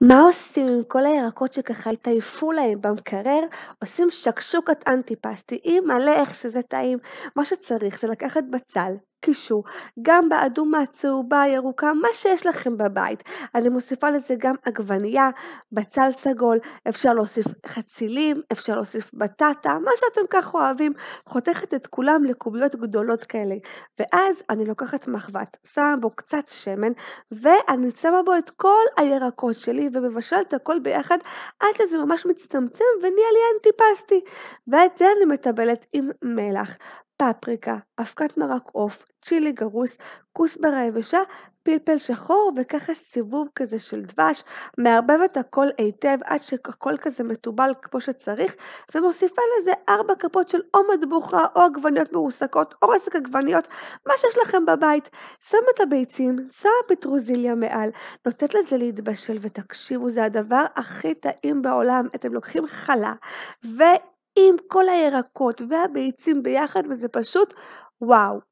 מה עושים עם כל הירקות שככה התעייפו להם במקרר? עושים שקשוקת אנטי פסטי, אימא'לה איך שזה טעים. מה שצריך זה לקחת בצל, קישור, גם באדומה, צהובה, ירוקה, מה שיש לכם בבית. אני מוסיפה לזה גם עגבנייה, בצל סגול, אפשר להוסיף חצילים, אפשר להוסיף בטטה, מה שאתם ככה אוהבים. חותכת את כולם לקוביות גדולות כאלה, ואז אני לוקחת מחבת, שמה בו קצת שמן, ואני שמה בו את כל הירקות שלי ומבשלת הכל ביחד עד שזה ממש מצטמצם ונהיה לי אנטי פסטי. ואת זה אני מטבלת עם מלח, פפריקה, אבקת מרק עוף, צ'ילי גרוס, כוסברה יבשה, פלפל שחור וככה סיבוב כזה של דבש, מערבבת הכל היטב עד שהכל כזה מתובל כמו שצריך ומוסיפה לזה 4 כפות של או מטבוחה או עגבניות מרוסקות או רסק עגבניות, מה שיש לכם בבית. שמה את הביצים, שמה פטרוזיליה מעל, נותנת לזה להתבשל ותקשיבו זה הדבר הכי טעים בעולם, אתם לוקחים חלה ו... עם כל הירקות והביצים ביחד וזה פשוט וואו.